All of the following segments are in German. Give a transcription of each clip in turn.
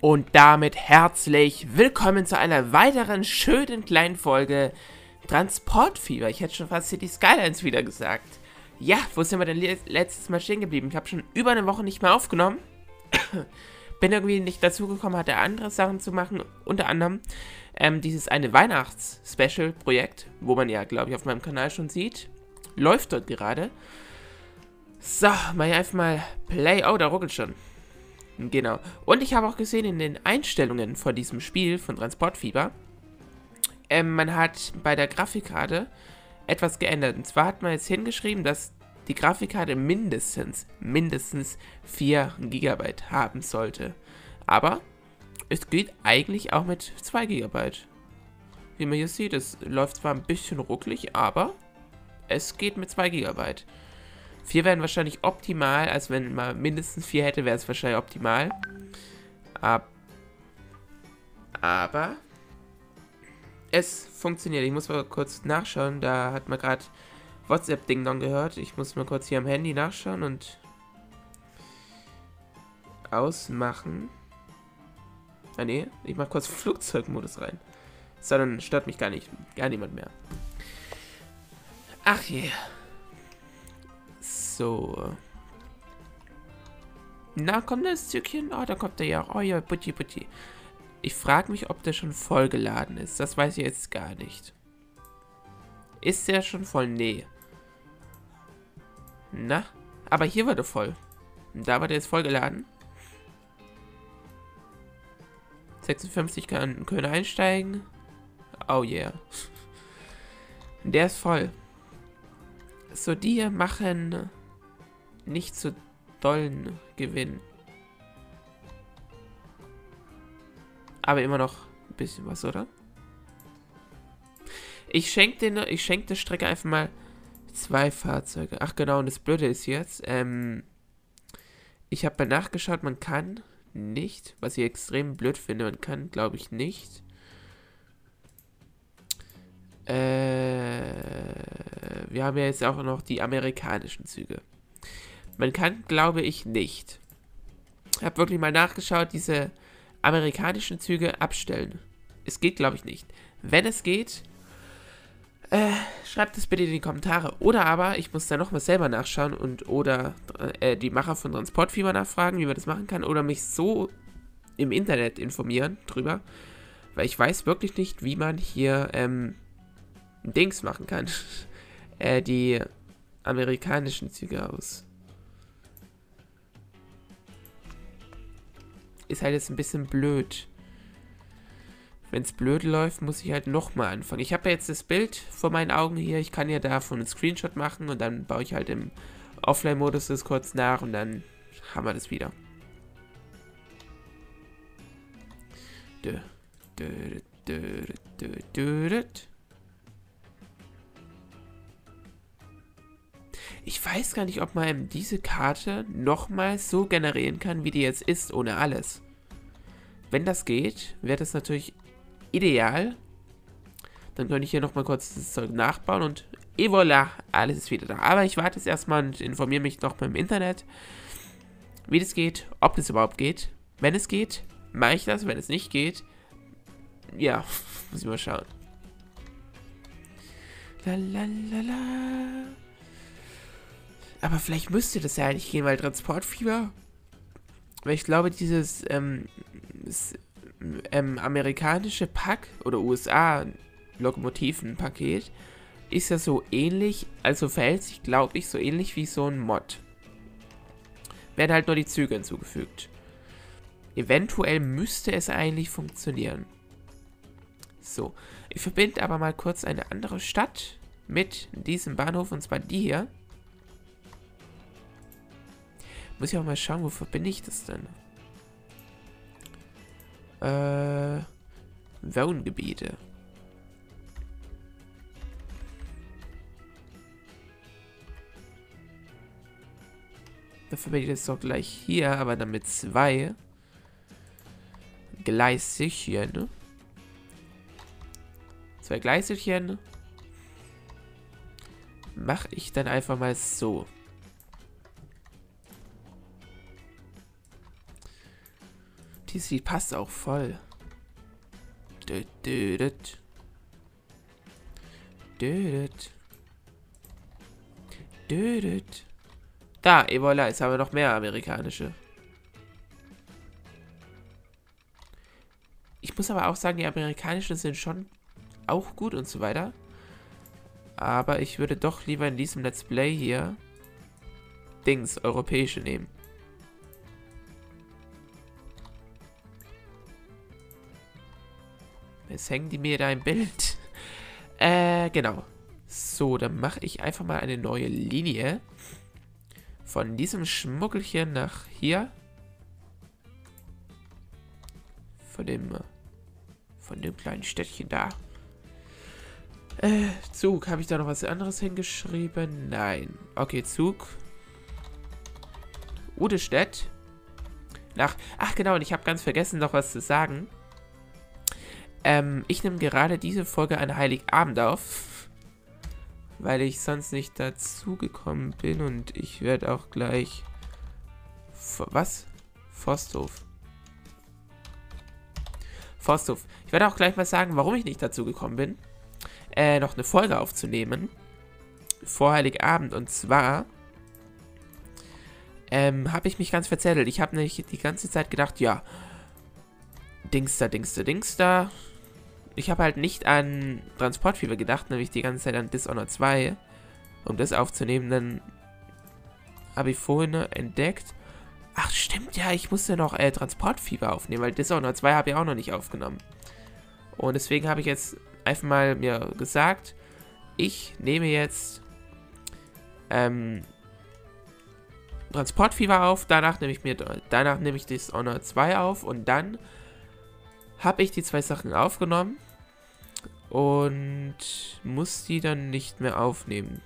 Und damit herzlich willkommen zu einer weiteren schönen kleinen Folge Transportfieber. Ich hätte schon fast City Skylines wieder gesagt. Ja, wo sind wir denn letztes Mal stehen geblieben? Ich habe schon über eine Woche nicht mehr aufgenommen. Bin irgendwie nicht dazu gekommen, hatte andere Sachen zu machen. Unter anderem ähm, dieses eine Weihnachts-Special-Projekt, wo man ja, glaube ich, auf meinem Kanal schon sieht. Läuft dort gerade. So, ich einfach mal Play. Oh, da ruckelt schon. Genau. Und ich habe auch gesehen in den Einstellungen von diesem Spiel, von Transportfieber, ähm, man hat bei der Grafikkarte etwas geändert. Und zwar hat man jetzt hingeschrieben, dass die Grafikkarte mindestens, mindestens 4 GB haben sollte. Aber es geht eigentlich auch mit 2 GB. Wie man hier sieht, es läuft zwar ein bisschen rucklig, aber es geht mit 2 GB. 4 wären wahrscheinlich optimal, also wenn man mindestens 4 hätte, wäre es wahrscheinlich optimal. Ab aber es funktioniert. Ich muss mal kurz nachschauen, da hat man gerade WhatsApp-Ding dann gehört. Ich muss mal kurz hier am Handy nachschauen und ausmachen. Ah ne, ich mach kurz Flugzeugmodus rein. So, dann stört mich gar nicht, gar niemand mehr. Ach je. So. Na, kommt das Zügchen? Oh, da kommt der ja. Oh ja, Butti, Butti. Ich frage mich, ob der schon vollgeladen ist. Das weiß ich jetzt gar nicht. Ist der schon voll? Nee. Na? Aber hier war der voll. Da war der jetzt vollgeladen. 56 kann, können einsteigen. Oh yeah. Der ist voll. So, die machen nicht so dollen Gewinn. Aber immer noch ein bisschen was, oder? Ich schenke den, ich schenke der Strecke einfach mal zwei Fahrzeuge. Ach genau, und das Blöde ist jetzt, ähm, ich habe mal nachgeschaut, man kann nicht, was ich extrem blöd finde, man kann, glaube ich, nicht. Äh, wir haben ja jetzt auch noch die amerikanischen Züge. Man kann, glaube ich, nicht. Ich habe wirklich mal nachgeschaut, diese amerikanischen Züge abstellen. Es geht, glaube ich, nicht. Wenn es geht, äh, schreibt es bitte in die Kommentare. Oder aber, ich muss da nochmal selber nachschauen und oder äh, die Macher von Transportfieber nachfragen, wie man das machen kann. Oder mich so im Internet informieren drüber. Weil ich weiß wirklich nicht, wie man hier ähm, Dings machen kann. äh, die amerikanischen Züge aus. Ist halt jetzt ein bisschen blöd. Wenn es blöd läuft, muss ich halt nochmal anfangen. Ich habe ja jetzt das Bild vor meinen Augen hier. Ich kann ja davon einen Screenshot machen und dann baue ich halt im Offline-Modus das kurz nach und dann haben wir das wieder. Dö, dö, dö, dö, dö, dö. Ich weiß gar nicht, ob man diese Karte nochmal so generieren kann, wie die jetzt ist, ohne alles. Wenn das geht, wäre das natürlich ideal. Dann könnte ich hier nochmal kurz das Zeug nachbauen und et voilà, alles ist wieder da. Aber ich warte jetzt erstmal und informiere mich nochmal im Internet, wie das geht, ob das überhaupt geht. Wenn es geht, mache ich das. Wenn es nicht geht, ja, muss ich mal schauen. Lalalala. Aber vielleicht müsste das ja eigentlich gehen, weil Transportfieber. Weil ich glaube, dieses ähm, das, ähm, amerikanische Pack oder USA-Lokomotiven-Paket ist ja so ähnlich, also verhält sich, glaube ich, so ähnlich wie so ein Mod. Werden halt nur die Züge hinzugefügt. Eventuell müsste es eigentlich funktionieren. So, ich verbinde aber mal kurz eine andere Stadt mit diesem Bahnhof, und zwar die hier. Muss ich auch mal schauen, wofür bin ich das denn? Äh, Wohngebiete. Dafür bin ich jetzt doch gleich hier, aber dann mit zwei Gleißchen. Zwei Gleißchen mache ich dann einfach mal so. DC passt auch voll. Dö, dö, dö. Dö, dö. Dö, Da, Ebola, jetzt haben wir noch mehr amerikanische. Ich muss aber auch sagen, die amerikanischen sind schon auch gut und so weiter. Aber ich würde doch lieber in diesem Let's Play hier Dings, europäische nehmen. Jetzt hängen die mir da im Bild. Äh, genau. So, dann mache ich einfach mal eine neue Linie. Von diesem Schmuggelchen nach hier. Von dem, von dem kleinen Städtchen da. Äh, Zug. Habe ich da noch was anderes hingeschrieben? Nein. Okay, Zug. Udestedt. Nach. Ach genau, und ich habe ganz vergessen, noch was zu sagen. Ähm, ich nehme gerade diese Folge an Heiligabend auf. Weil ich sonst nicht dazugekommen bin und ich werde auch gleich. Was? Forsthof. Forsthof. Ich werde auch gleich mal sagen, warum ich nicht dazugekommen bin, äh, noch eine Folge aufzunehmen. Vor Heiligabend. Und zwar ähm, habe ich mich ganz verzettelt. Ich habe nämlich die ganze Zeit gedacht, ja, Dingster, Dingster, Dingster. Ich habe halt nicht an Transportfieber gedacht, nämlich die ganze Zeit an Dishonored 2. Um das aufzunehmen, dann habe ich vorhin entdeckt. Ach, stimmt ja, ich musste noch äh, Transportfieber aufnehmen, weil Dishonored 2 habe ich auch noch nicht aufgenommen. Und deswegen habe ich jetzt einfach mal mir gesagt, ich nehme jetzt ähm, Transportfieber auf, danach nehme ich mir danach nehme ich Dishonored 2 auf und dann habe ich die zwei Sachen aufgenommen und muss die dann nicht mehr aufnehmen.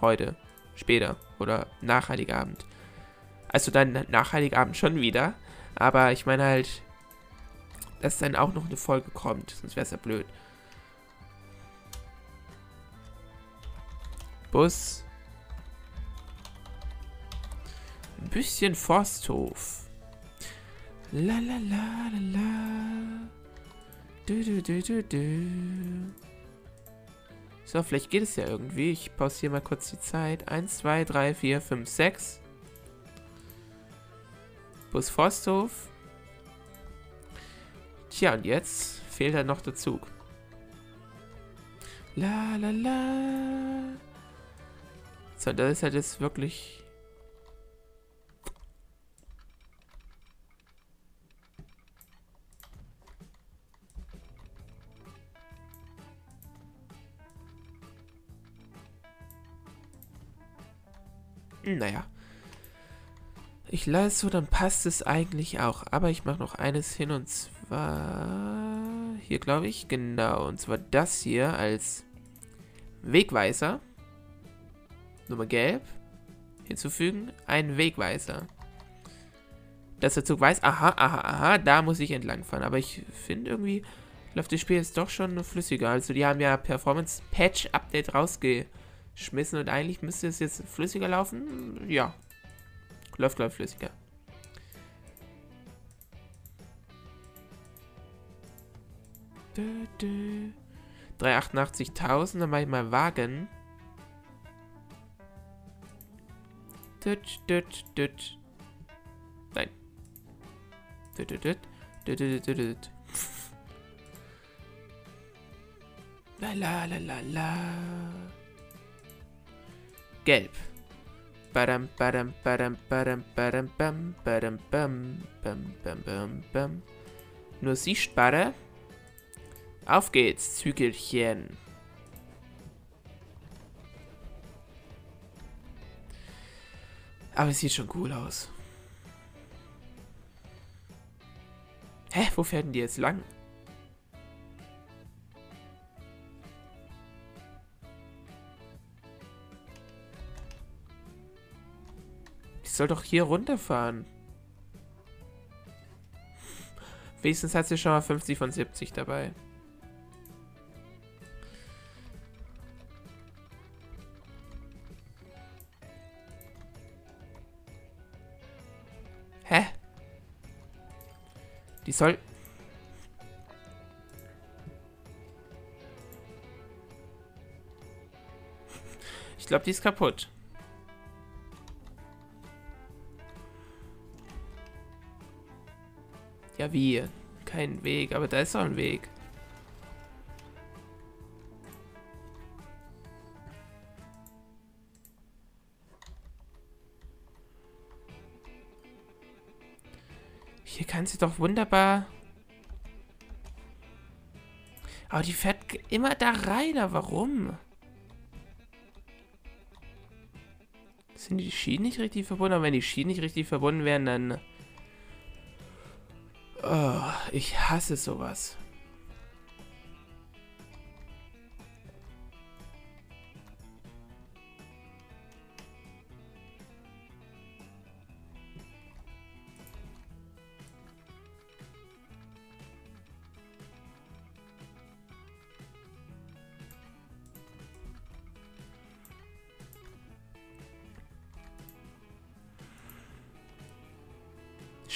Heute, später oder nach Heiligabend. Also dann nach Heiligabend schon wieder, aber ich meine halt, dass dann auch noch eine Folge kommt, sonst wäre es ja blöd. Bus. Ein bisschen Forsthof. La la la la la. Du, du, du, du, du. So, vielleicht geht es ja irgendwie. Ich pausiere mal kurz die Zeit. 1, 2, 3, 4, 5, 6. Bus Forsthof. Tja, und jetzt fehlt halt noch der Zug. La la la. So, das ist halt jetzt wirklich Naja. Ich lasse so, dann passt es eigentlich auch. Aber ich mache noch eines hin und zwar... Hier, glaube ich. Genau. Und zwar das hier als Wegweiser. Nummer gelb. Hinzufügen. Ein Wegweiser. Dass der Zug weiß, aha, aha, aha, da muss ich entlang fahren. Aber ich finde irgendwie, läuft das Spiel jetzt doch schon flüssiger. Also die haben ja Performance Patch Update rausgegeben schmissen und eigentlich müsste es jetzt flüssiger laufen. Ja. Läuft, läuft flüssiger. Dö, dö. 388.000, dann mache ich mal Wagen. Düt, düt, düt. Nein. Düt, düt, düt. Düt, düt, düt, düt. La la la la la gelb. Badam, badam, badam, badam, badam, bam, badam, bam, bam, bam, bam, bam. Nur sichtbare. Auf geht's, Zügelchen. Aber es sieht schon cool aus. Hä, wo fährten die jetzt lang? Soll doch hier runterfahren. Wenigstens hat sie schon mal 50 von 70 dabei. Hä? Die soll... Ich glaube, die ist kaputt. Wie? Kein Weg, aber da ist doch ein Weg. Hier kann sie doch wunderbar... Aber die fährt immer da rein, warum? Sind die Schienen nicht richtig verbunden? Aber wenn die Schienen nicht richtig verbunden wären, dann... Oh, ich hasse sowas.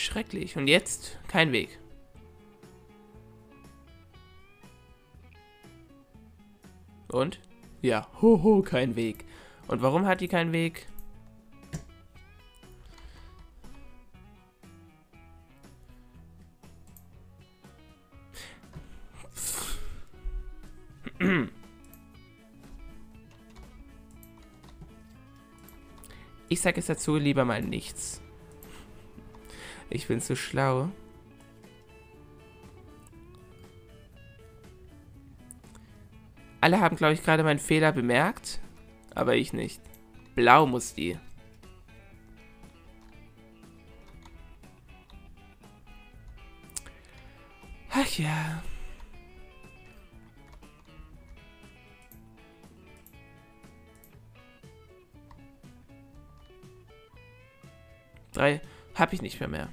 Schrecklich. Und jetzt kein Weg. Und? Ja, hoho, kein Weg. Und warum hat die keinen Weg? Ich sage es dazu lieber mal nichts. Ich bin zu schlau. Alle haben, glaube ich, gerade meinen Fehler bemerkt. Aber ich nicht. Blau muss die. Habe ich nicht mehr mehr.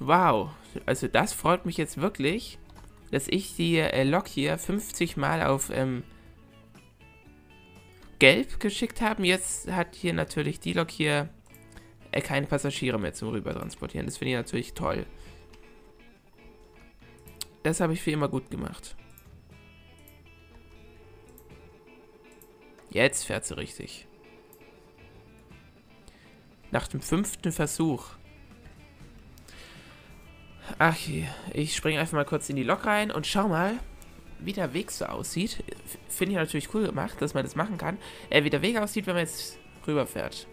Wow, also das freut mich jetzt wirklich, dass ich die äh, Lok hier 50 Mal auf ähm, Gelb geschickt habe. Jetzt hat hier natürlich die Lok hier keine Passagiere mehr zum Rübertransportieren. Das finde ich natürlich toll. Das habe ich wie immer gut gemacht. Jetzt fährt sie richtig. Nach dem fünften Versuch. Ach ich springe einfach mal kurz in die Lok rein und schau mal, wie der Weg so aussieht. Finde ich natürlich cool gemacht, dass man das machen kann. Äh, wie der Weg aussieht, wenn man jetzt rüberfährt.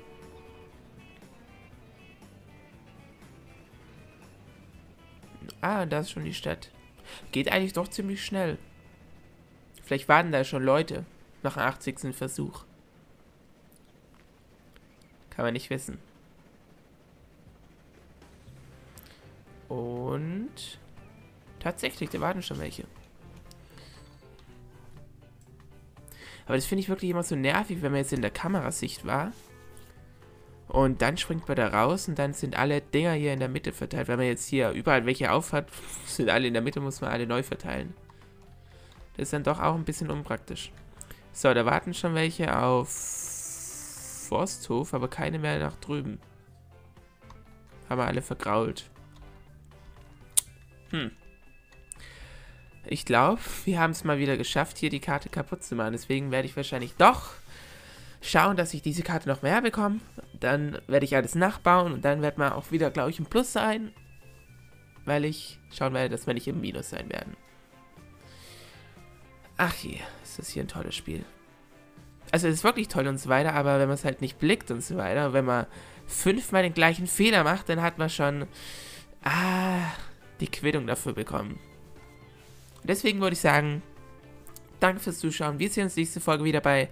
Ah, da ist schon die Stadt. Geht eigentlich doch ziemlich schnell. Vielleicht warten da schon Leute nach dem 80. Versuch. Kann man nicht wissen. Und tatsächlich, da warten schon welche. Aber das finde ich wirklich immer so nervig, wenn man jetzt in der Kamerasicht war. Und dann springt man da raus und dann sind alle Dinger hier in der Mitte verteilt. Wenn man jetzt hier überall welche aufhat, sind alle in der Mitte, muss man alle neu verteilen. Das ist dann doch auch ein bisschen unpraktisch. So, da warten schon welche auf Forsthof, aber keine mehr nach drüben. Haben wir alle vergrault. Hm. Ich glaube, wir haben es mal wieder geschafft, hier die Karte kaputt zu machen. Deswegen werde ich wahrscheinlich doch schauen, dass ich diese Karte noch mehr bekomme. Dann werde ich alles nachbauen und dann wird man auch wieder, glaube ich, im Plus sein. Weil ich schauen werde, dass wir nicht im Minus sein werden. Ach je, ist das hier ein tolles Spiel. Also es ist wirklich toll und so weiter, aber wenn man es halt nicht blickt und so weiter, wenn man fünfmal den gleichen Fehler macht, dann hat man schon... Ah, die Quittung dafür bekommen. Deswegen würde ich sagen, danke fürs Zuschauen. Wir sehen uns nächste Folge wieder bei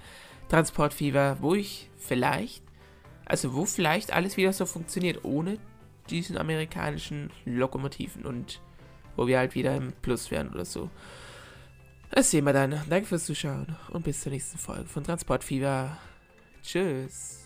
Transportfieber, wo ich vielleicht, also wo vielleicht alles wieder so funktioniert, ohne diesen amerikanischen Lokomotiven und wo wir halt wieder im Plus wären oder so. Das sehen wir dann. Danke fürs Zuschauen und bis zur nächsten Folge von Transportfieber. Tschüss.